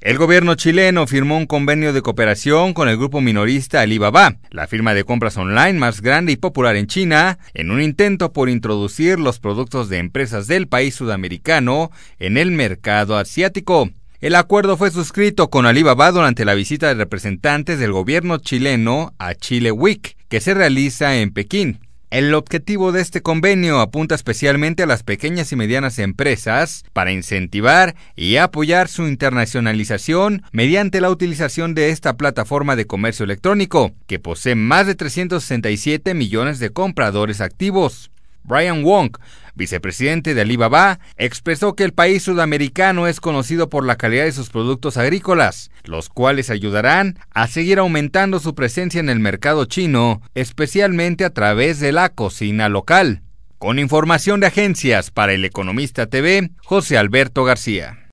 El gobierno chileno firmó un convenio de cooperación con el grupo minorista Alibaba, la firma de compras online más grande y popular en China, en un intento por introducir los productos de empresas del país sudamericano en el mercado asiático. El acuerdo fue suscrito con Alibaba durante la visita de representantes del gobierno chileno a Chile Week, que se realiza en Pekín. El objetivo de este convenio apunta especialmente a las pequeñas y medianas empresas para incentivar y apoyar su internacionalización mediante la utilización de esta plataforma de comercio electrónico, que posee más de 367 millones de compradores activos. Brian Wong, vicepresidente de Alibaba, expresó que el país sudamericano es conocido por la calidad de sus productos agrícolas, los cuales ayudarán a seguir aumentando su presencia en el mercado chino, especialmente a través de la cocina local. Con información de agencias para el Economista TV, José Alberto García.